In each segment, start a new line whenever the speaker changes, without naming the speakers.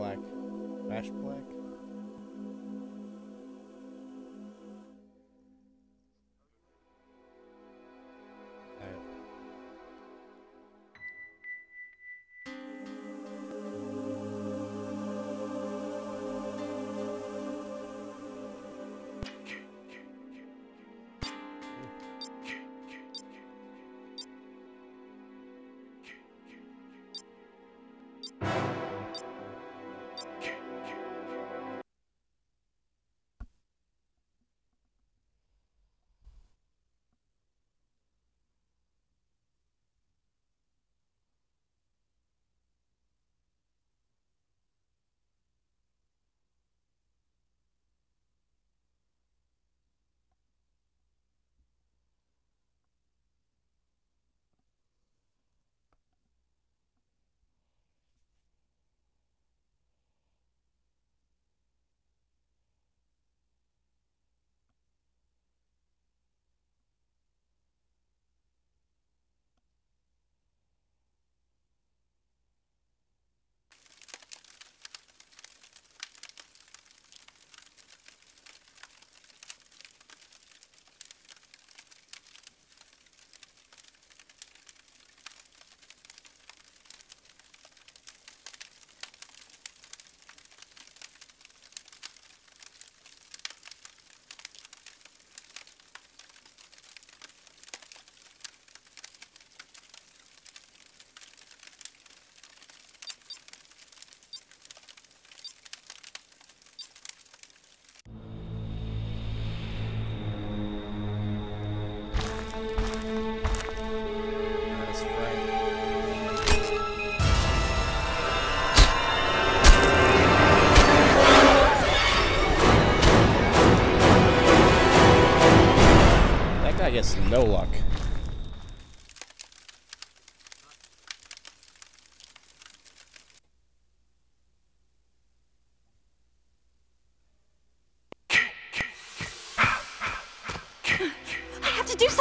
Black. Ash black? Alright.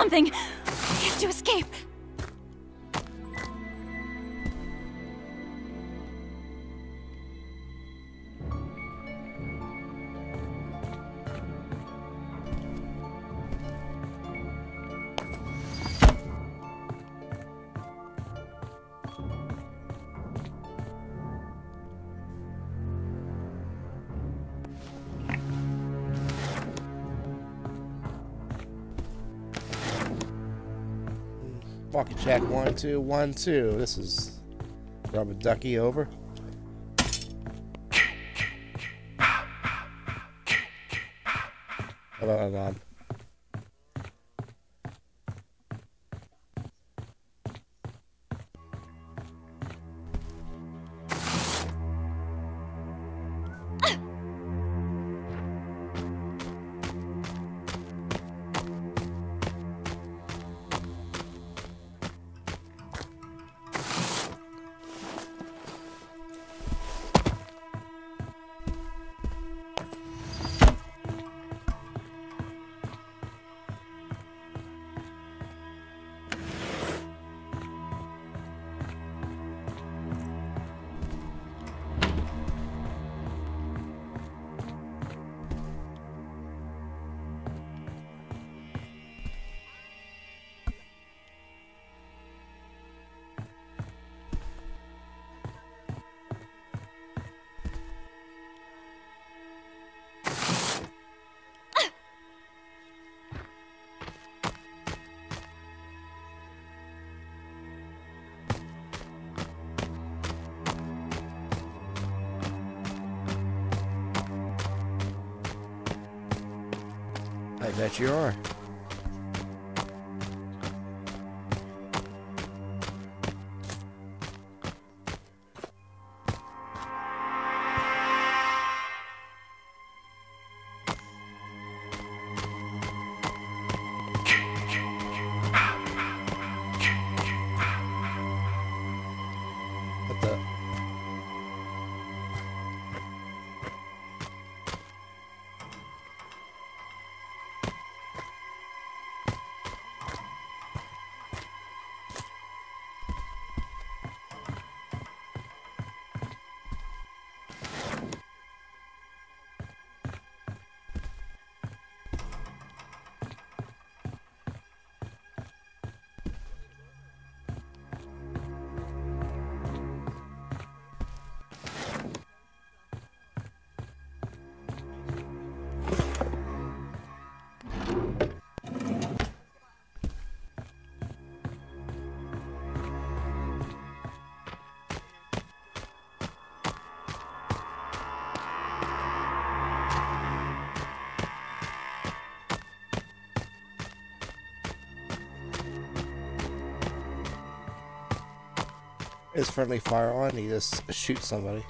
Something!
Walkie check one two one two. This is Rubber Ducky over. Hold on, hold on. I bet you are. His friendly fire on, he just shoots somebody.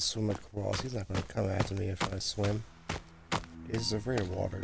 Swim across. He's not going to come after me if I swim. He's afraid of water.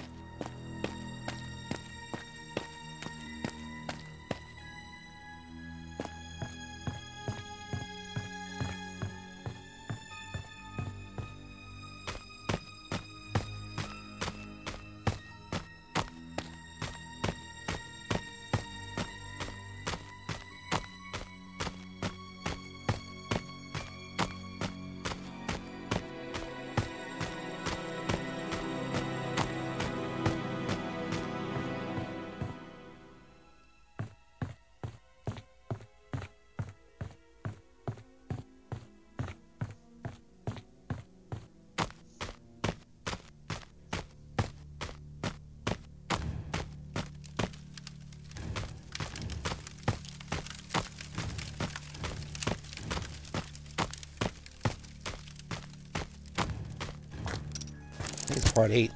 Part 8.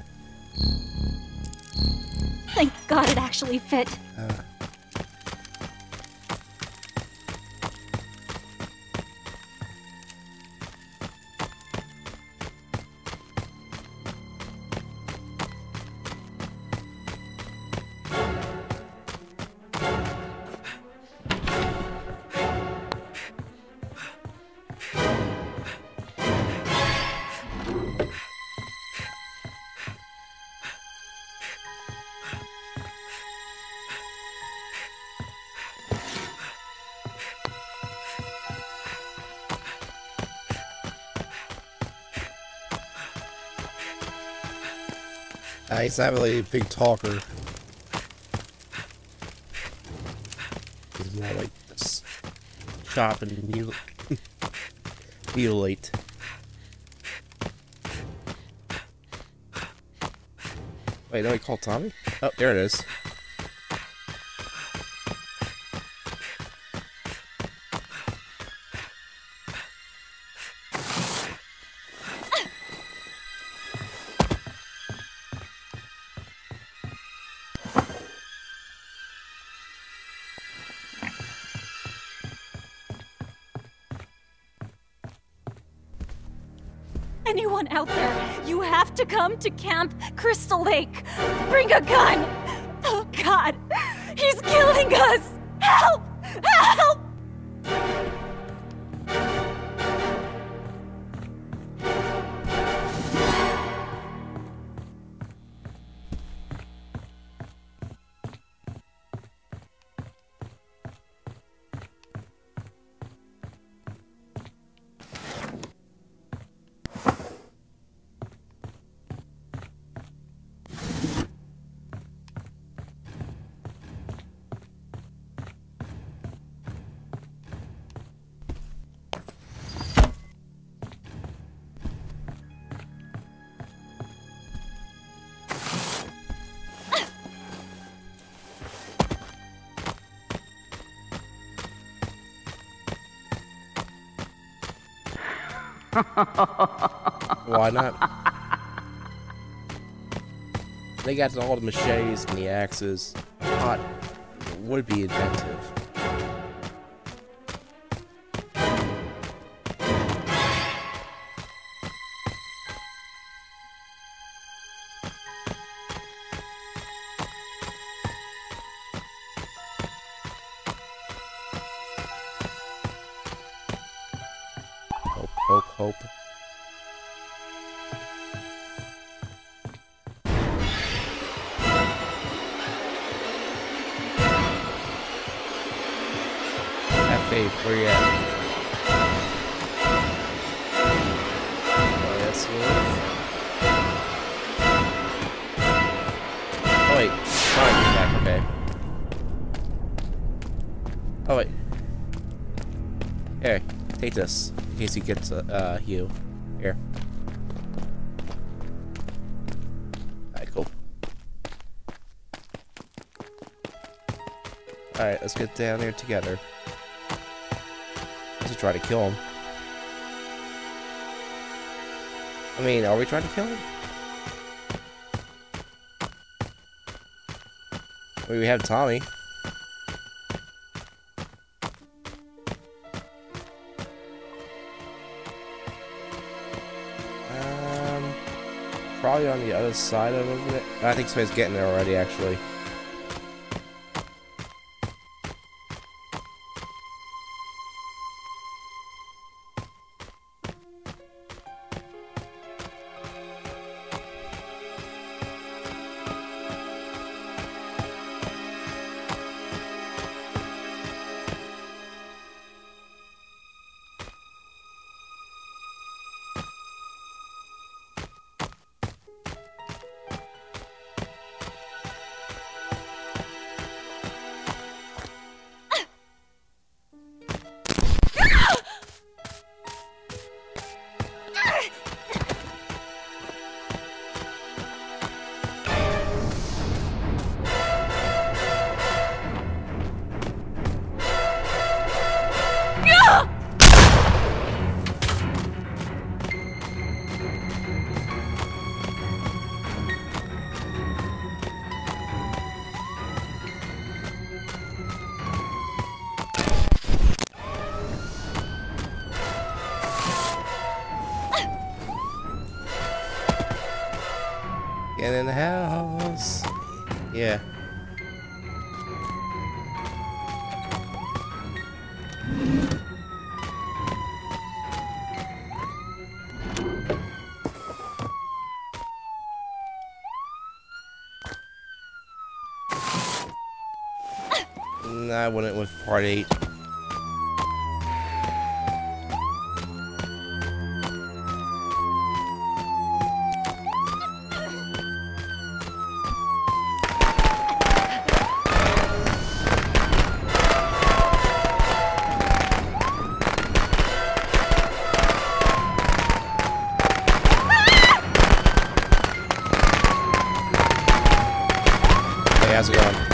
Thank God it actually fit.
Uh, he's not really a big talker. He's more like this. Chop and mutil- mutilate. Wait, don't we call Tommy? Oh, there it is.
Come to Camp Crystal Lake. Bring a gun. Oh, God. He's killing us.
Why not? They got all the machetes and the axes. Hot would be inventive. Oh, wait. Here, take this. In case he gets uh, uh you. Here. Alright, cool. Alright, let's get down there together. Let's try to kill him. I mean, are we trying to kill him? I mean, we have Tommy. Probably on the other side of it. I think somebody's getting there already, actually. Part 8. Hey, how's it going?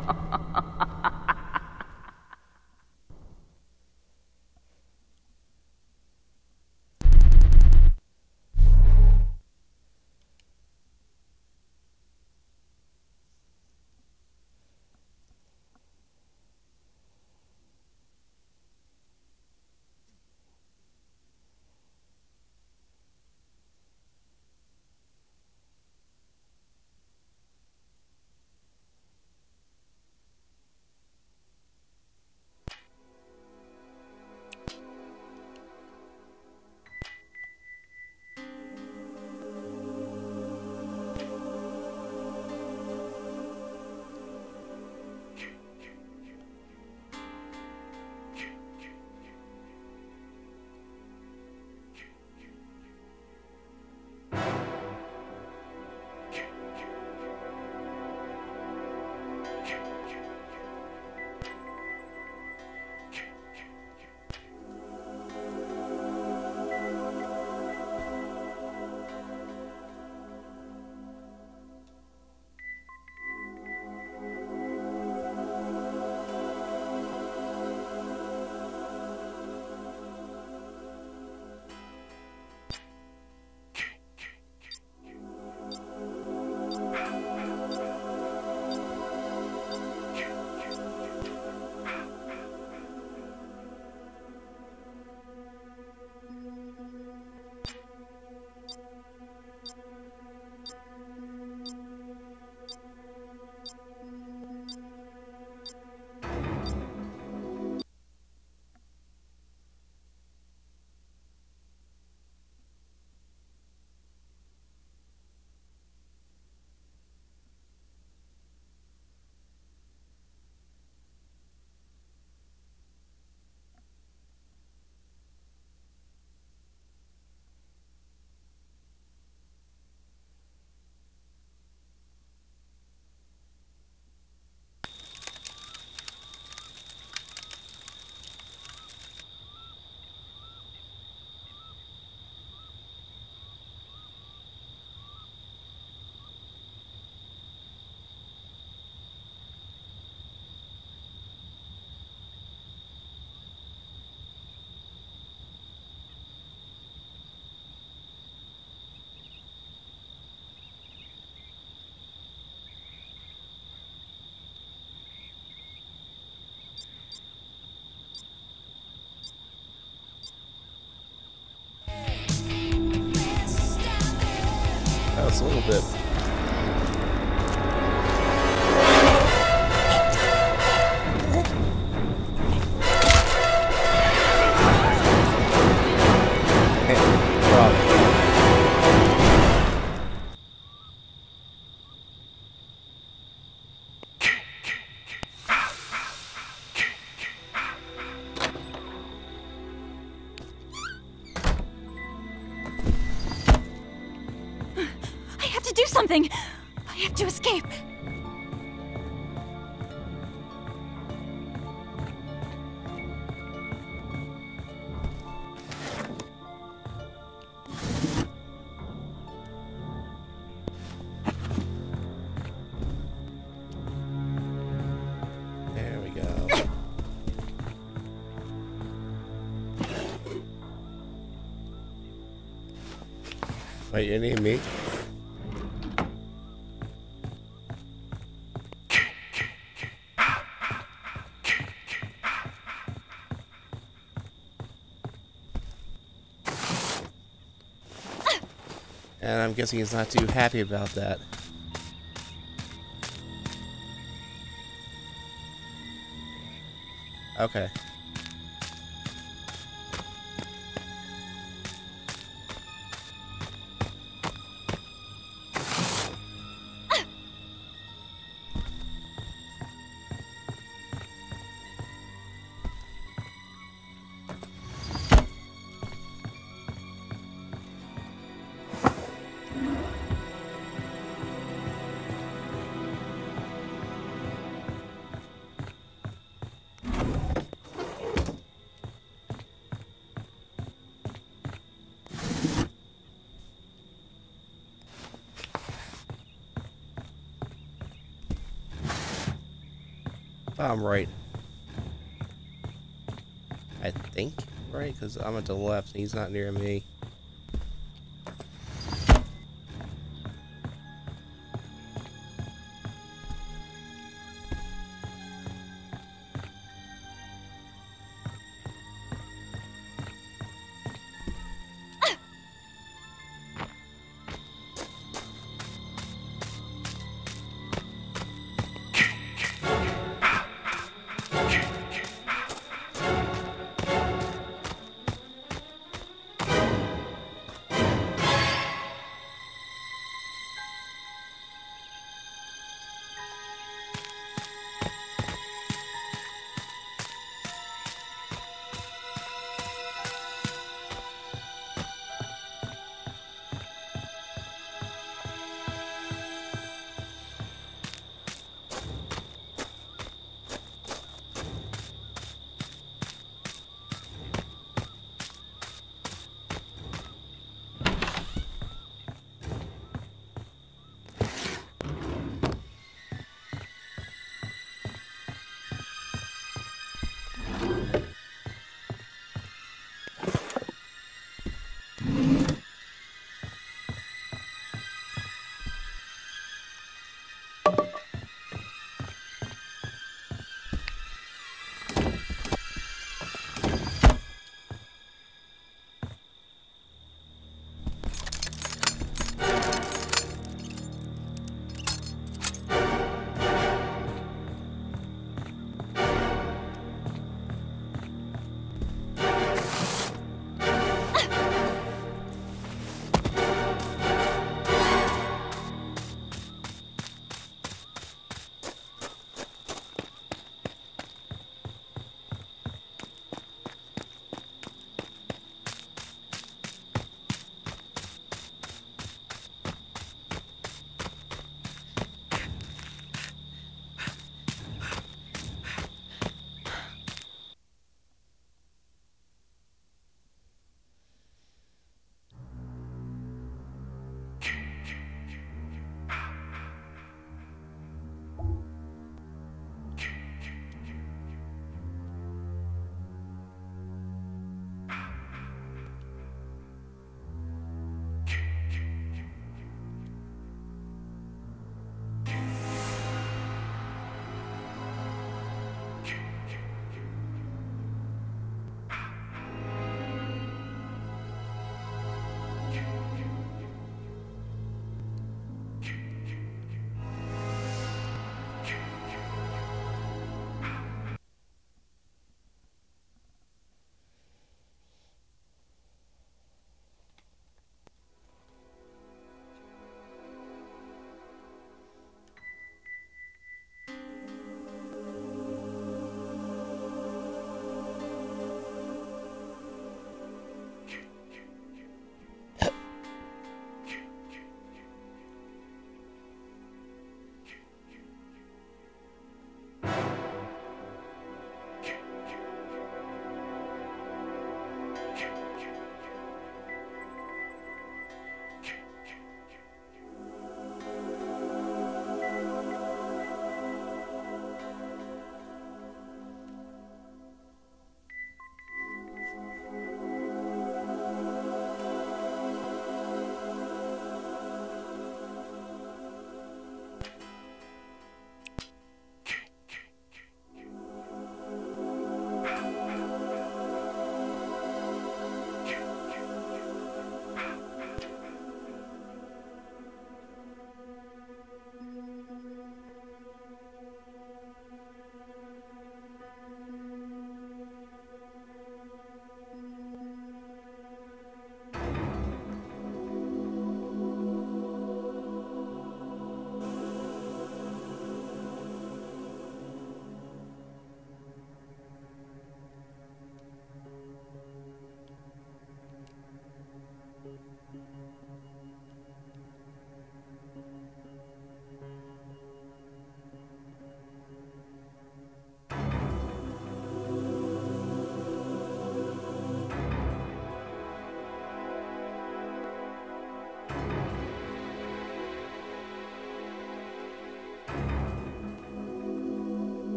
a little bit. You need me? And I'm guessing he's not too happy about that. Okay. I'm right. I think, right? Because I'm at the left and he's not near me.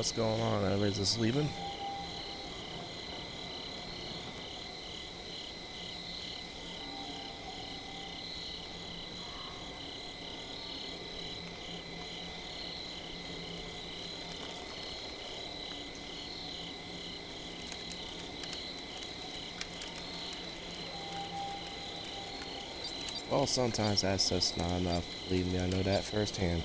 What's going on? Everybody's just leaving? Well, sometimes that's just not enough. Believe me, I know that firsthand.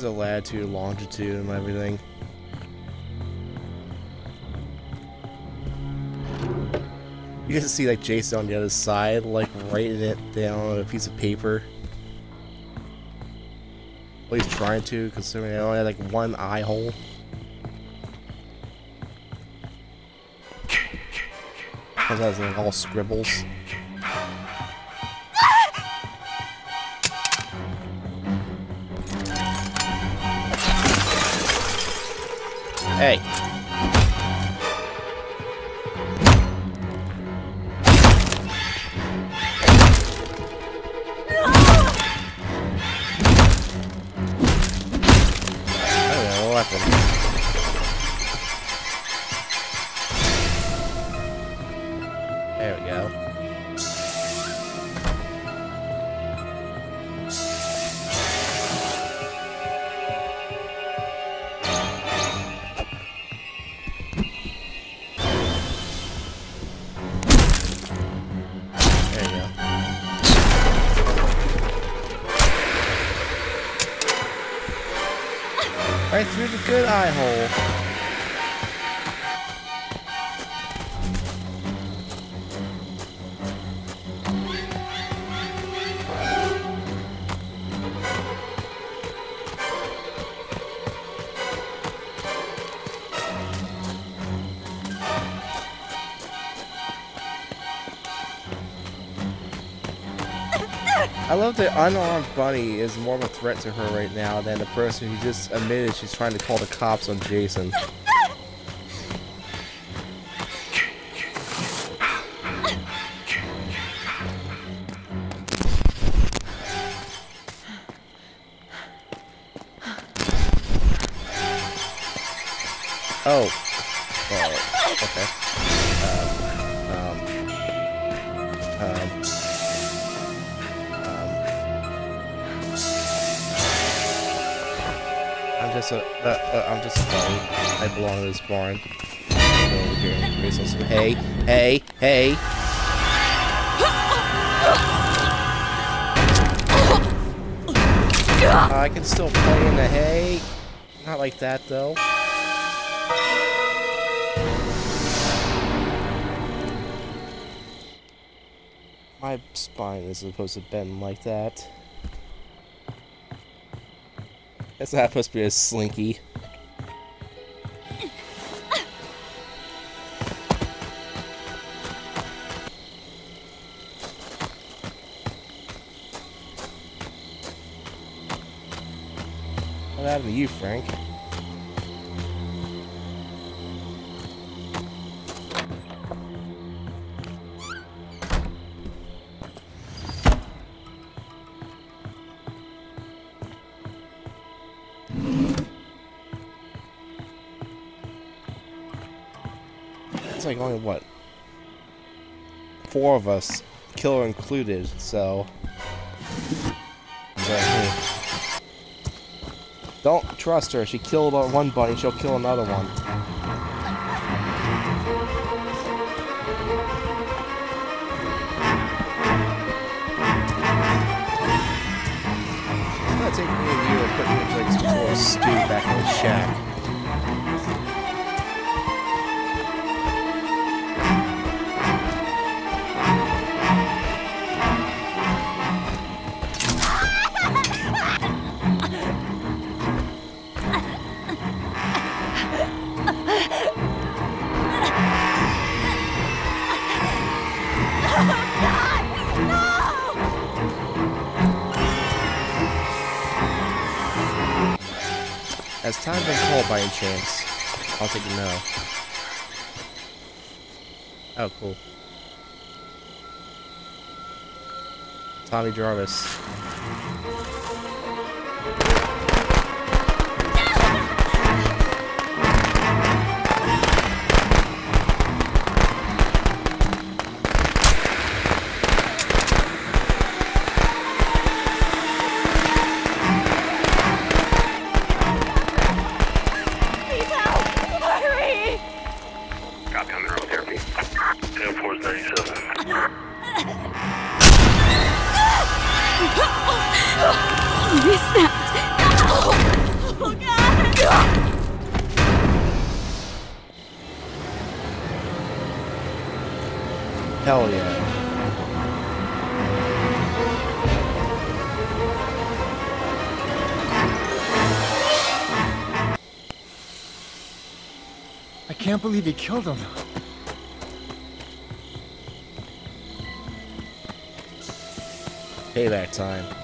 Gives a latitude, longitude, and everything. You to see like Jason on the other side, like writing it down on a piece of paper. Well, he's trying to, considering they only had like one eye hole. That's like all scribbles. Hey. Unarmed bunny is more of a threat to her right now than the person who just admitted she's trying to call the cops on Jason. Oh. Okay. Just a, uh, uh, I'm just a. I belong in this barn. Over here and hay, hey, hey. I can still play in the hay. Not like that though. My spine is supposed to bend like that. That's not supposed to be a slinky. What happened to you, Frank? Like only what? Four of us, killer included, so. Don't trust her. She killed one bunny, she'll kill another one. It's gonna take me to put back in the shack. By any chance? I'll take a no. Oh, cool. Tommy Jarvis.
Believe he killed him.
Payback time.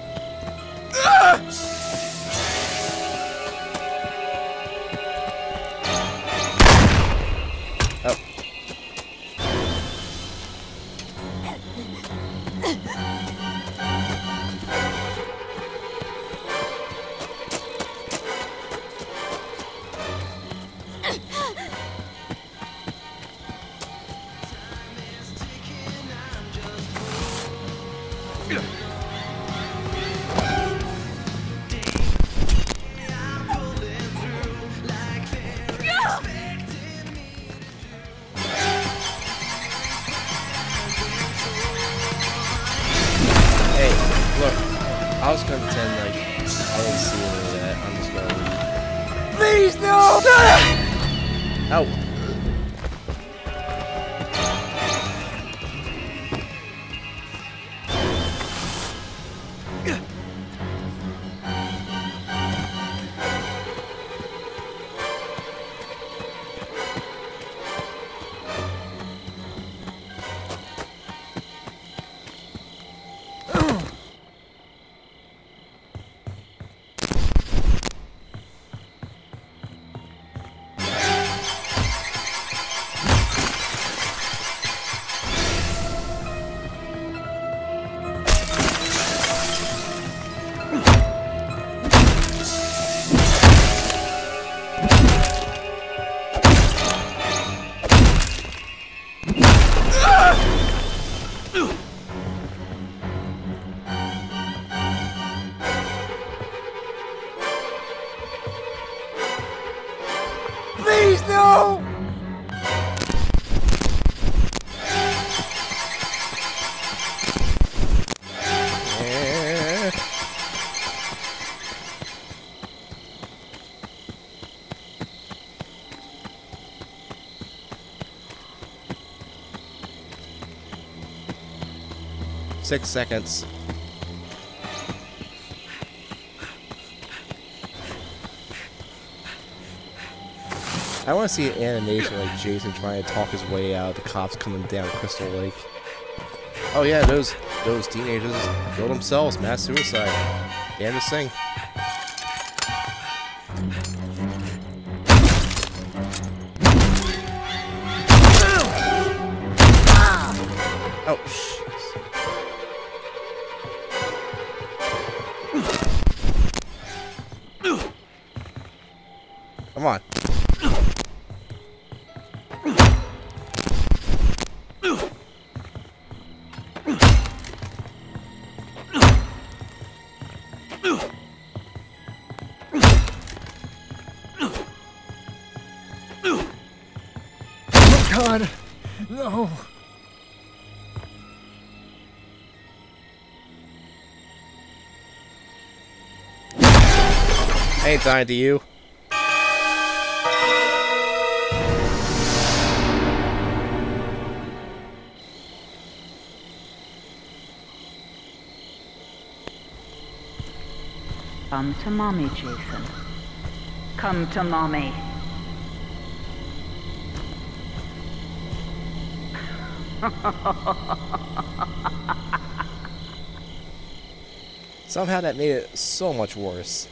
Six seconds. I want to see an animation like Jason trying to talk his way out. The cops coming down Crystal Lake. Oh yeah, those those teenagers killed themselves, mass suicide. Damnedest thing. I ain't dying to you.
Come to mommy, Jason. Come to mommy.
Somehow that made it so much worse.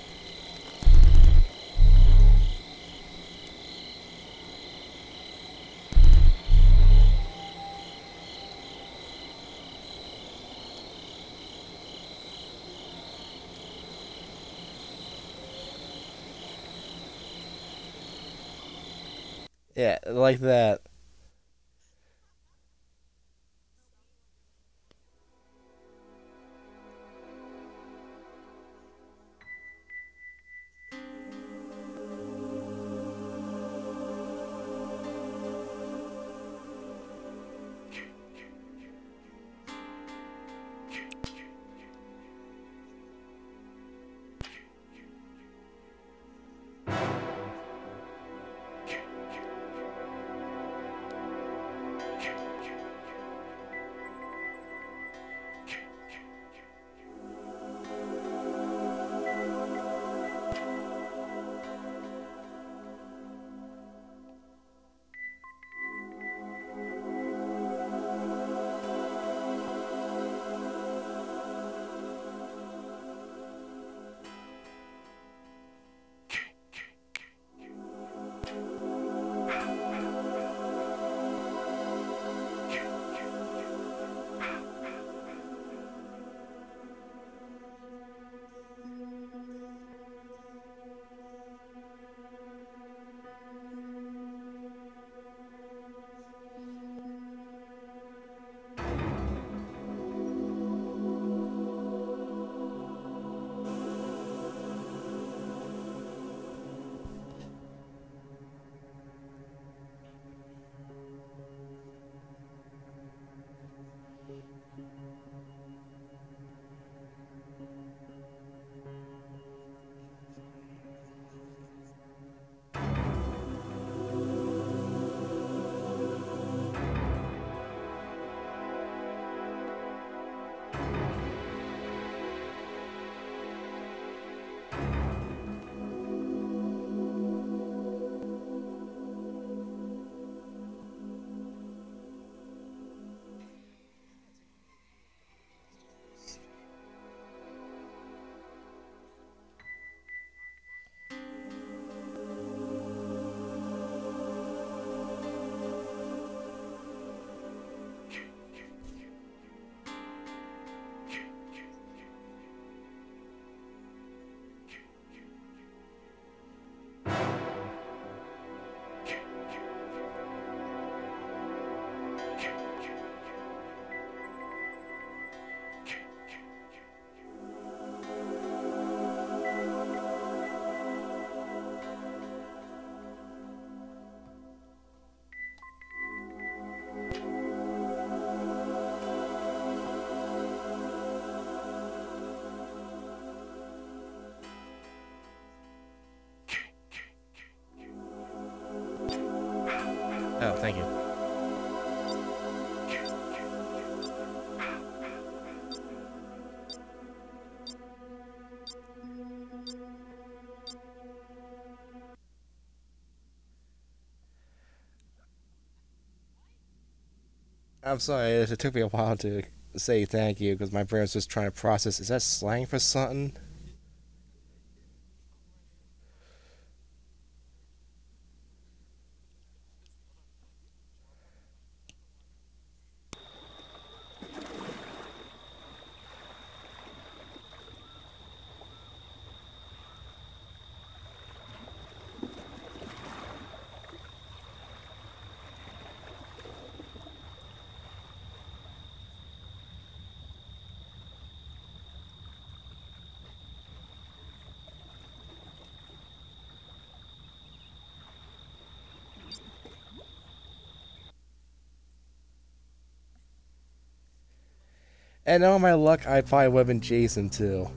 Thank you. I'm sorry, it took me a while to say thank you because my brain was just trying to process. Is that slang for something? And on my luck, I probably would have been Jason too.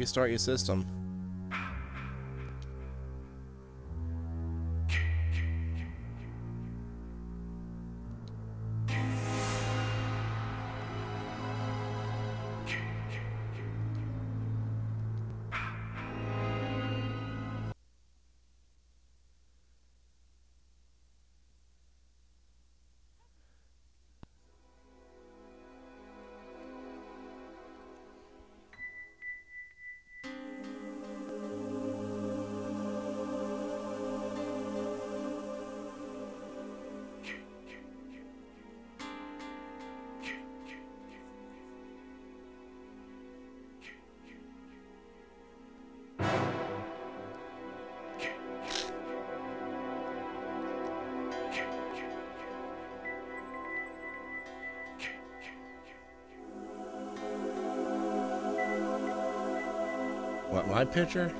Restart your system. Picture?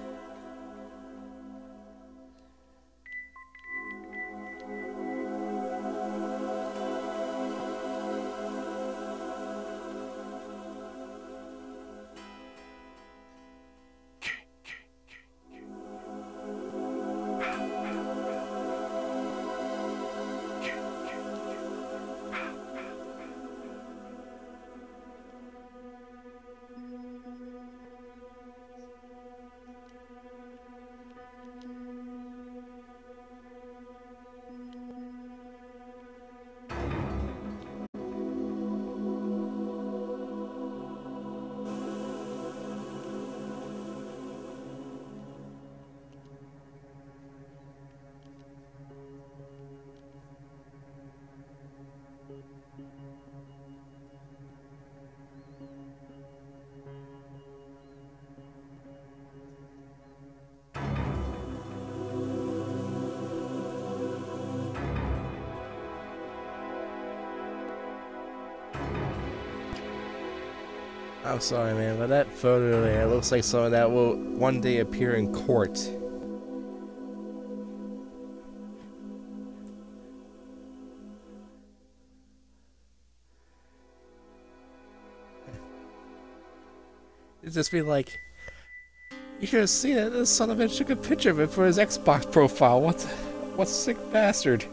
I'm sorry, man, but that photo there looks like something that will one day appear in court. It'd just be like, you should have seen it. This son of a bitch took a picture of it for his Xbox profile. What, the, what sick bastard?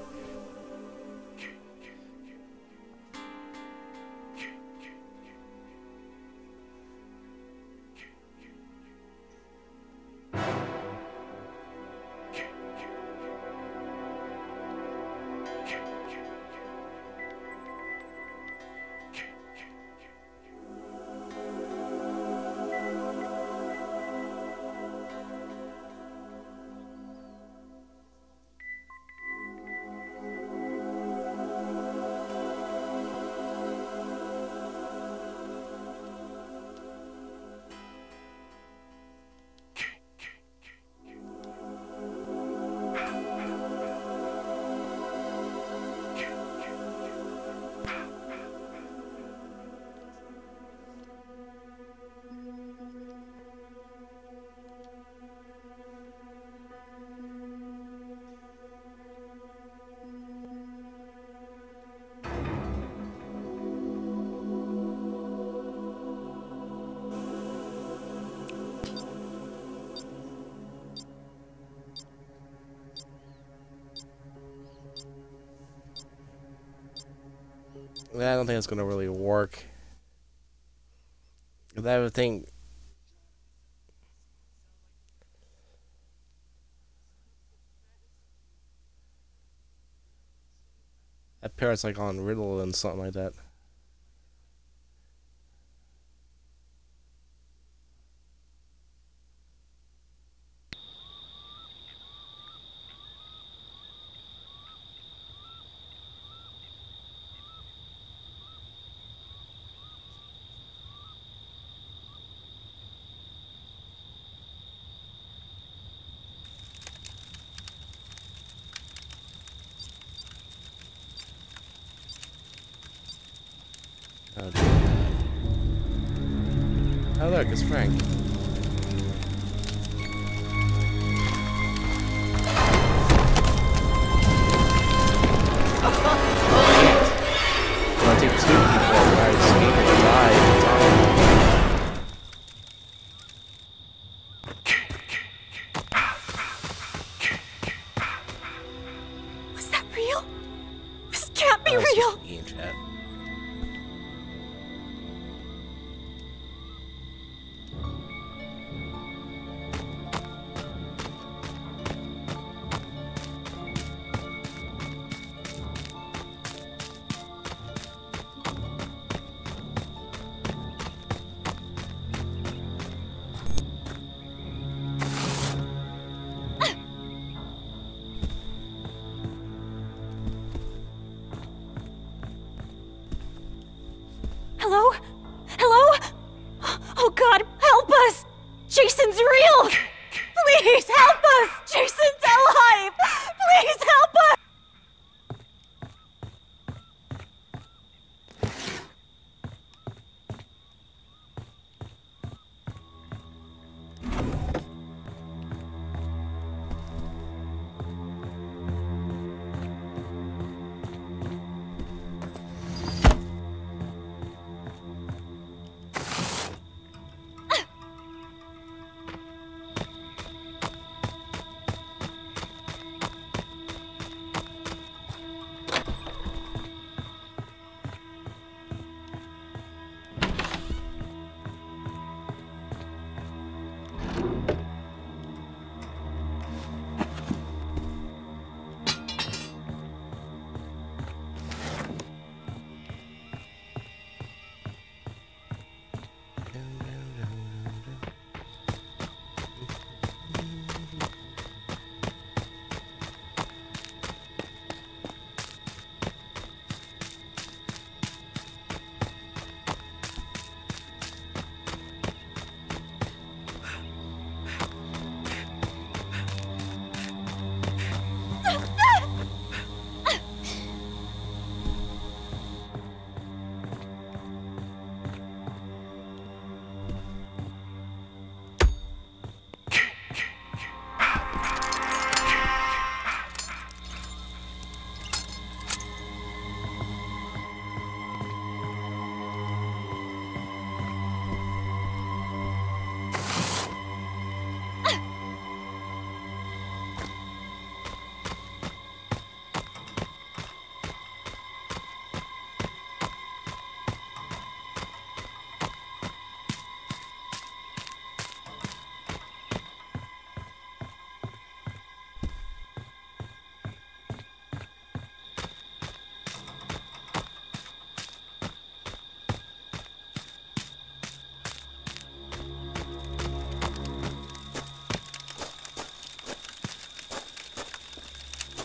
Don't think it's gonna really work. That would think that parrot's like on Riddle and something like that. Oh look, it's Frank.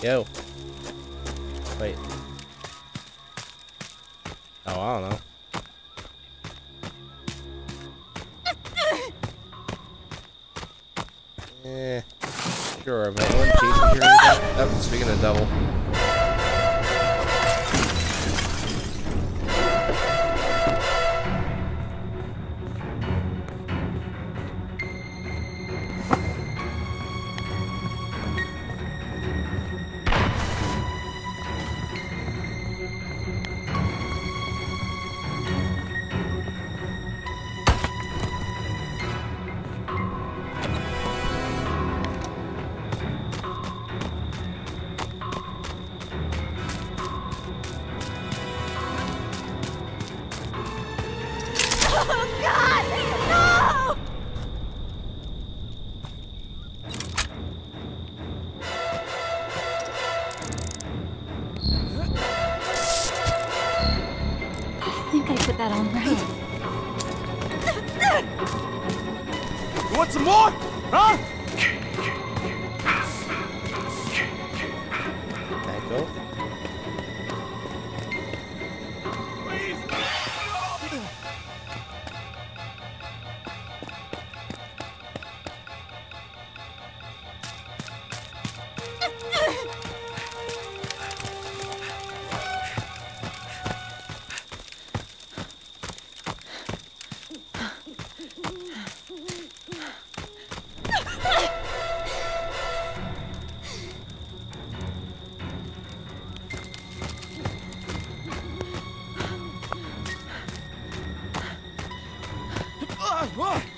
Yo. Wait. Oh, I don't know. Eh. Sure, I one. Oh, speaking of double. Ah!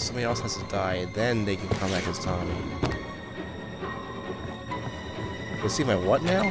No, somebody else has to die, then they can come back as Tommy. You see my what now?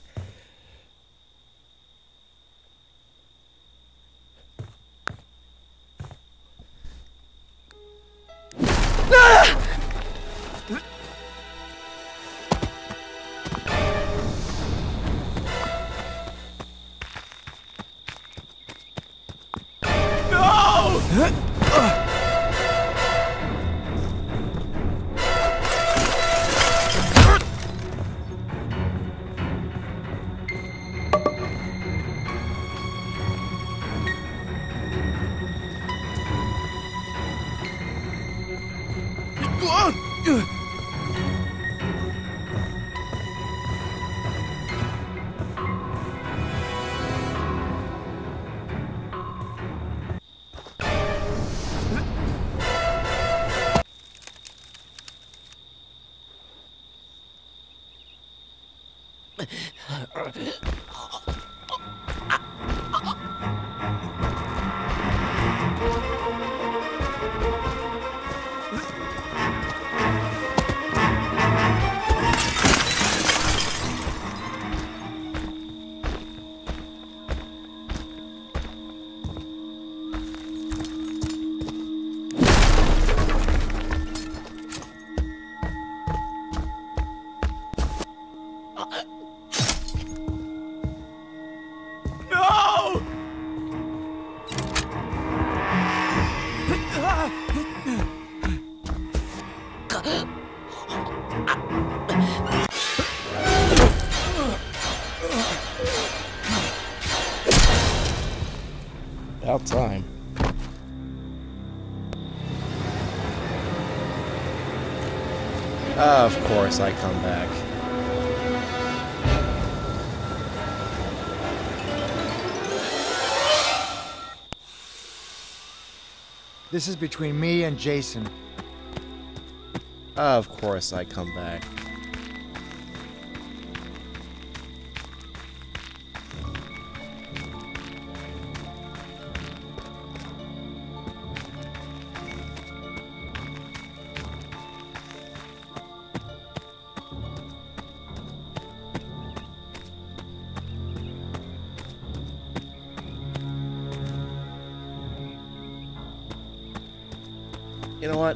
I come back.
This is between me and Jason.
Of course I come back. You know what?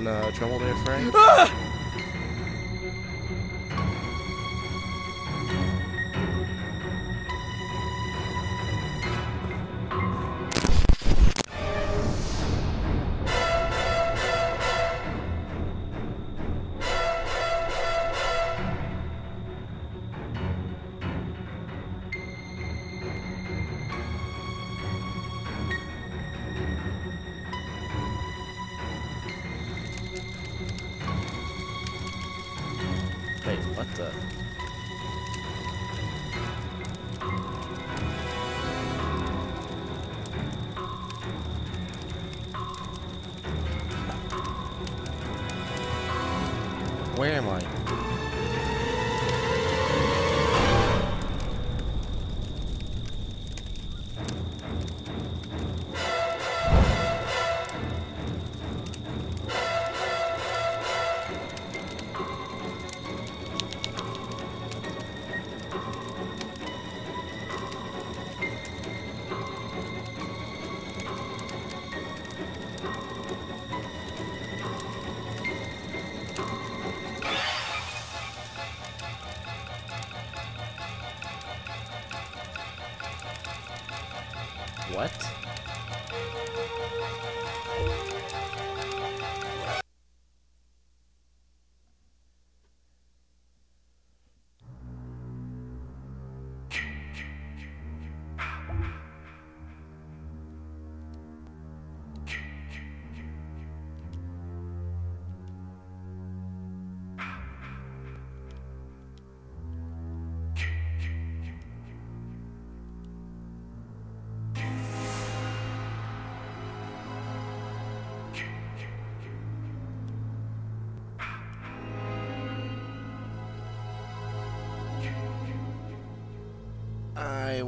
Having uh, trouble there, Frank? Wait, Where am I?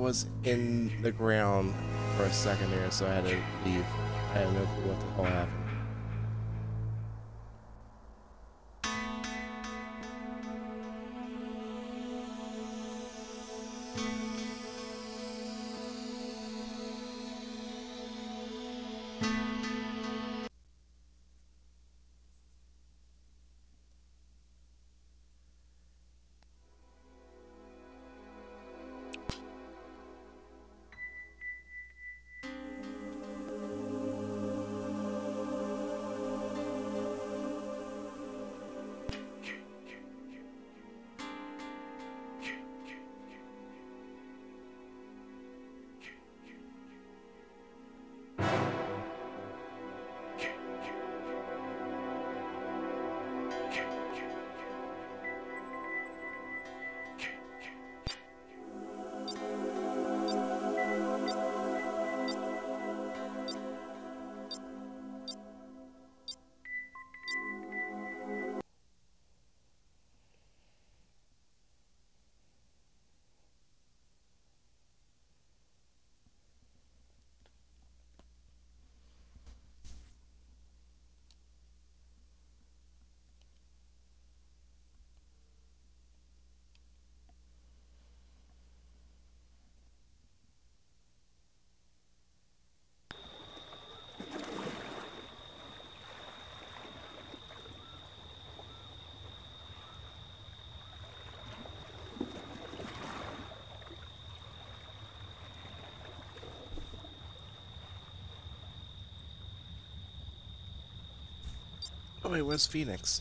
Was in the ground for a second there, so I had to leave. I had no clue what the hell happened. Oh wait, where's Phoenix?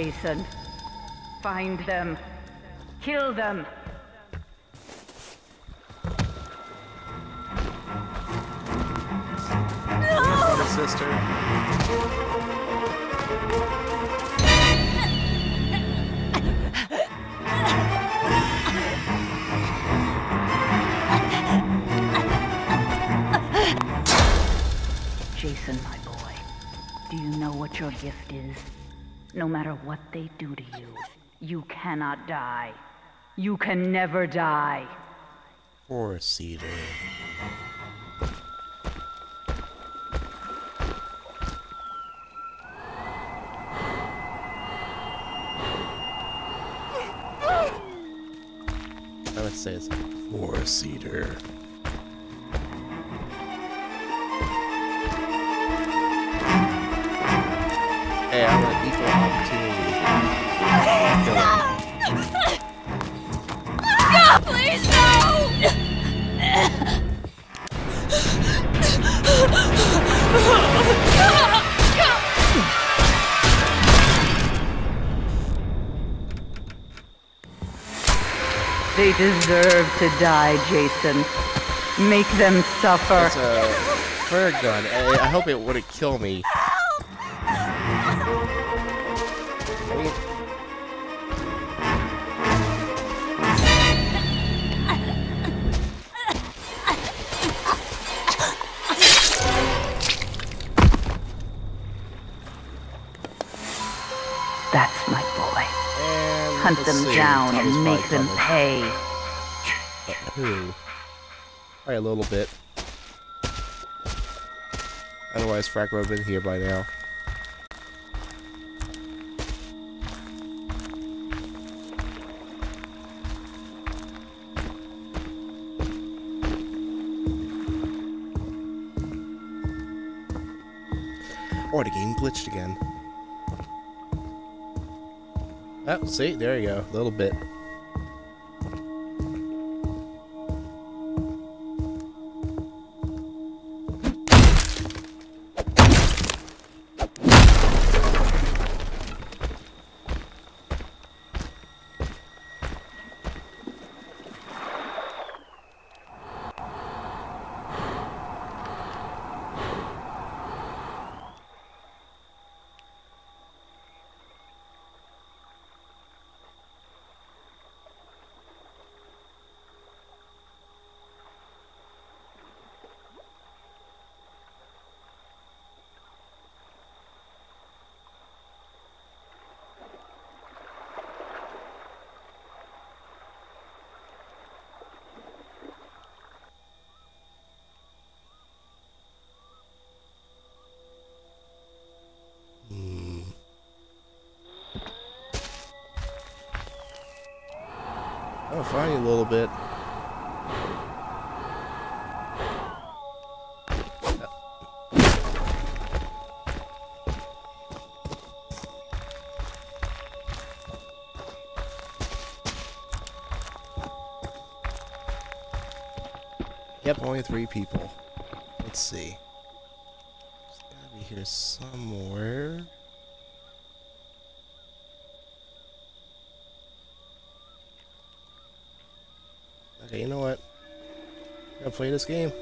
Jason. Find them. Kill them. They do to you, you cannot die. You can never die.
Four seater.
To die, Jason. Make them suffer.
It's a flare gun. I, I hope it wouldn't kill me.
That's my boy. Hunt them down and make them pay.
Who? Probably a little bit. Otherwise, Frack would have been here by now. Oh, the game glitched again. Oh, see, there you go. A little bit. Only three people. Let's see. It's gotta be here somewhere. Okay, you know what? I'm gonna play this game.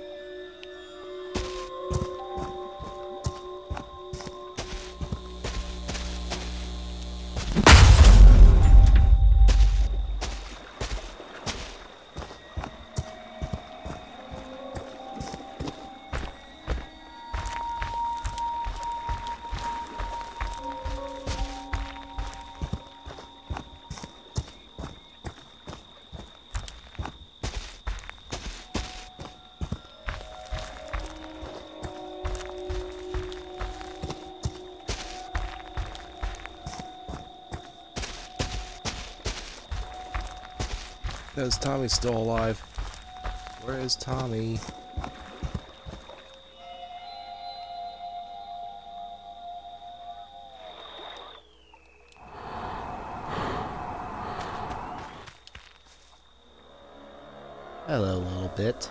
Because Tommy's still alive. Where is Tommy? Hello, little bit.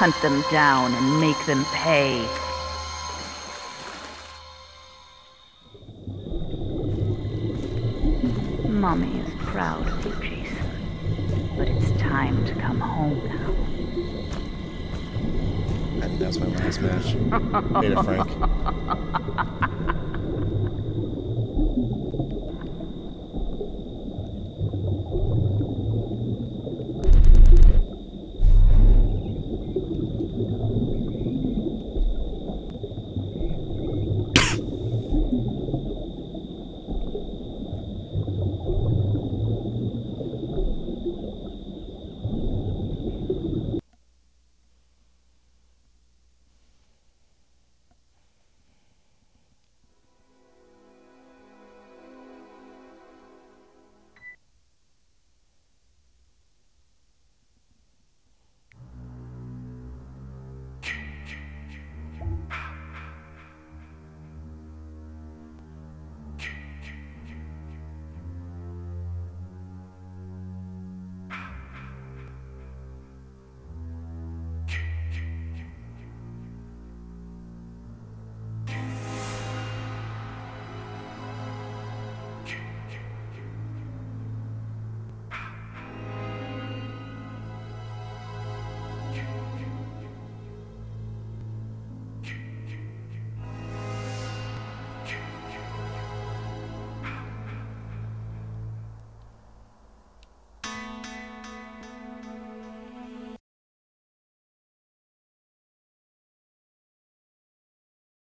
Hunt them down and make them pay. Mommy is proud of you, Jason. But it's time to come home now.
I think that's my last match. Later, Frank.